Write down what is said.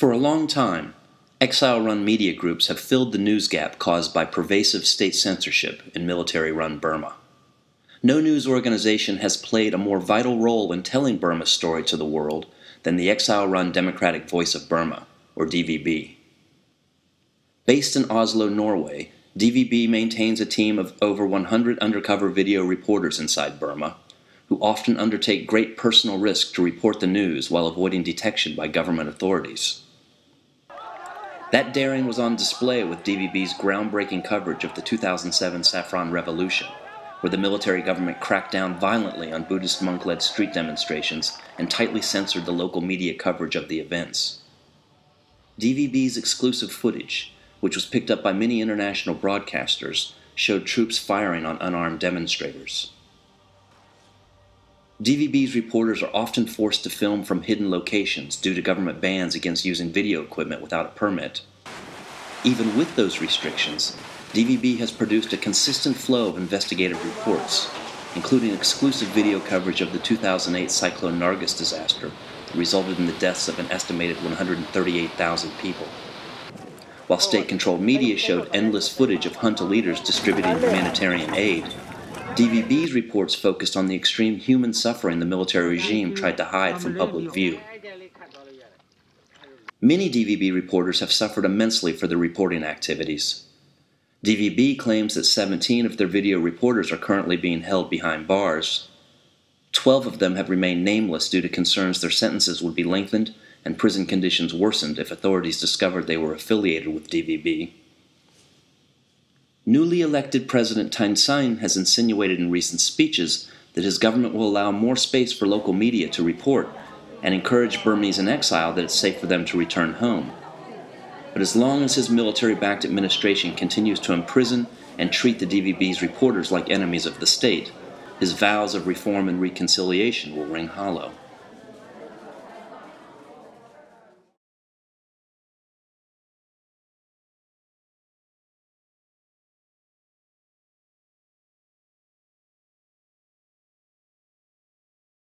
For a long time, exile run media groups have filled the news gap caused by pervasive state censorship in military run Burma. No news organization has played a more vital role in telling Burma's story to the world than the exile run Democratic Voice of Burma, or DVB. Based in Oslo, Norway, DVB maintains a team of over 100 undercover video reporters inside Burma, who often undertake great personal risk to report the news while avoiding detection by government authorities. That daring was on display with DVB's groundbreaking coverage of the 2007 Saffron Revolution, where the military government cracked down violently on Buddhist monk led street demonstrations and tightly censored the local media coverage of the events. DVB's exclusive footage, which was picked up by many international broadcasters, showed troops firing on unarmed demonstrators. DVB's reporters are often forced to film from hidden locations due to government bans against using video equipment without a permit. Even with those restrictions, DVB has produced a consistent flow of investigative reports, including exclusive video coverage of the 2008 Cyclone Nargis disaster that resulted in the deaths of an estimated 138,000 people while state controlled media showed endless footage of junta leaders distributing humanitarian aid. DVB's reports focused on the extreme human suffering the military regime tried to hide from public view. Many DVB reporters have suffered immensely for their reporting activities. DVB claims that 17 of their video reporters are currently being held behind bars. 12 of them have remained nameless due to concerns their sentences would be lengthened and prison conditions worsened if authorities discovered they were affiliated with DVB. Newly elected President Thein Sein has insinuated in recent speeches that his government will allow more space for local media to report and encourage Burmese in exile that it's safe for them to return home. But as long as his military backed administration continues to imprison and treat the DVB's reporters like enemies of the state, his vows of reform and reconciliation will ring hollow.